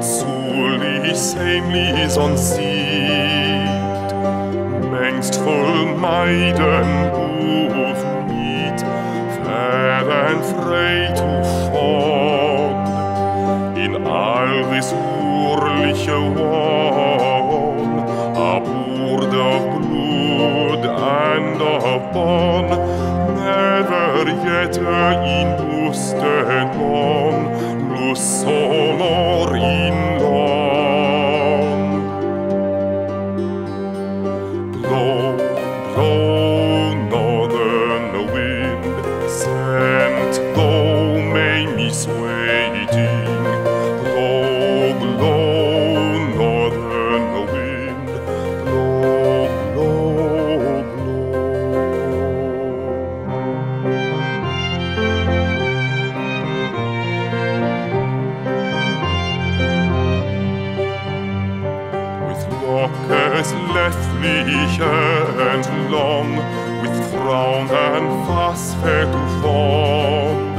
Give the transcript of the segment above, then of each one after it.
Zulich sämli sonst sieht, Mengst voll vermeiden Ruf mit, Fähren frei zu von, In allwis urliche Wohn, Ab ur der Blut and upon, Never yet in Busten on. Stockes letztlich entlong, with frown and fast fair to fond,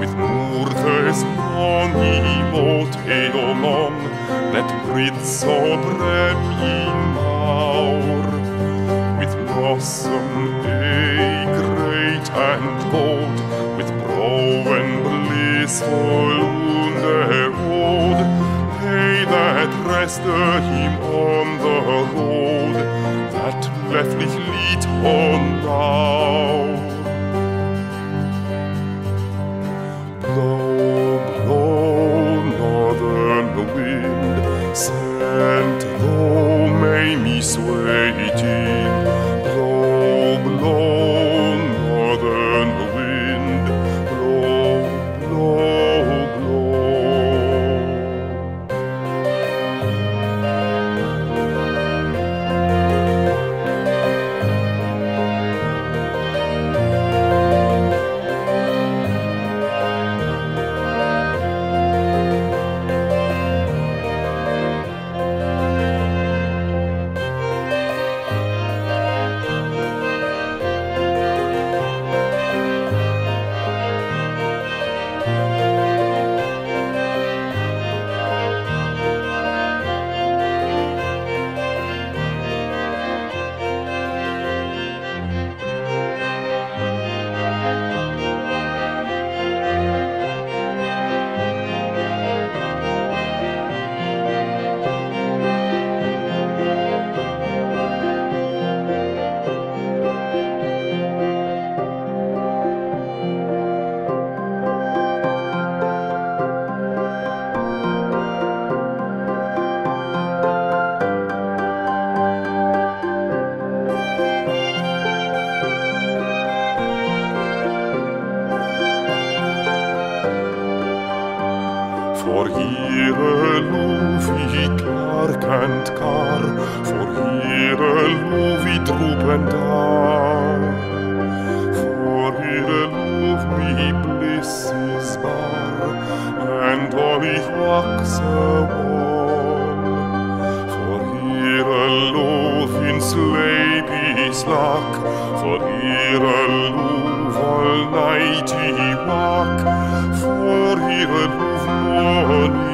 with murthes bonimo teolon, that breathes so bremi maur, Mit blossom a great and bold, mit brow and blissful master him on the road that blithely lead on down. Voor hier loof ik kar en kar, voor hier loof ik troep en daar. Voor hier loof mi bliss bar, en dan ik wachse Voor hier loof in sleep is lak, voor hier loof al night he wak, voor hier loof would